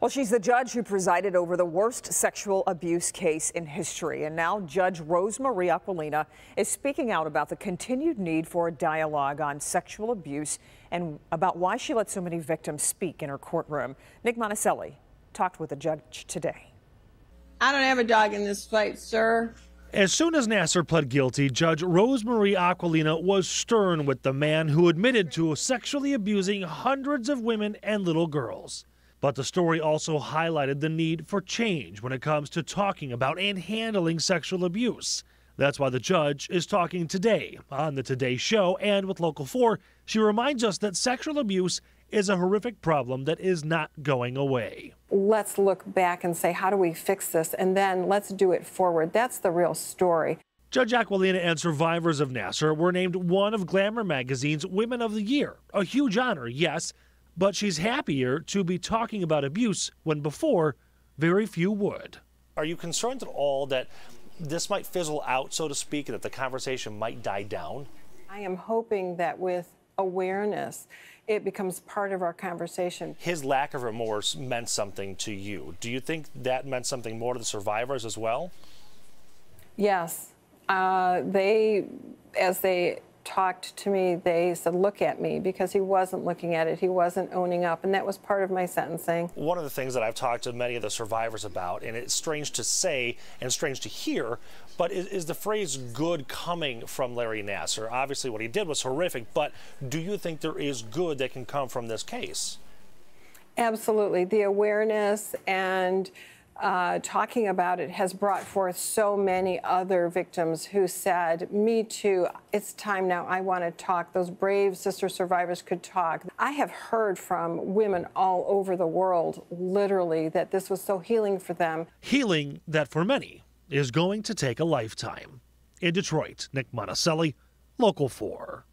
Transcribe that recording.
Well, she's the judge who presided over the worst sexual abuse case in history. And now Judge Rosemarie Aquilina is speaking out about the continued need for a dialogue on sexual abuse and about why she let so many victims speak in her courtroom. Nick Monticello talked with the judge today. I don't have a dog in this fight, sir. As soon as Nassar pled guilty, Judge Rosemarie Aquilina was stern with the man who admitted to sexually abusing hundreds of women and little girls. But the story also highlighted the need for change when it comes to talking about and handling sexual abuse. That's why the judge is talking today on the Today Show and with Local 4. She reminds us that sexual abuse is a horrific problem that is not going away. Let's look back and say, how do we fix this? And then let's do it forward. That's the real story. Judge Aquilina and survivors of Nassar were named one of Glamour magazine's Women of the Year. A huge honor, yes, but she's happier to be talking about abuse when before very few would. Are you concerned at all that this might fizzle out, so to speak, that the conversation might die down? I am hoping that with awareness, it becomes part of our conversation. His lack of remorse meant something to you. Do you think that meant something more to the survivors as well? Yes. Uh, they, as they talked to me, they said, look at me, because he wasn't looking at it. He wasn't owning up, and that was part of my sentencing. One of the things that I've talked to many of the survivors about, and it's strange to say and strange to hear, but is, is the phrase good coming from Larry Nassar? Obviously, what he did was horrific, but do you think there is good that can come from this case? Absolutely. The awareness and uh, talking about it has brought forth so many other victims who said, Me too, it's time now, I want to talk. Those brave sister survivors could talk. I have heard from women all over the world, literally, that this was so healing for them. Healing that for many is going to take a lifetime. In Detroit, Nick Monticello, Local 4.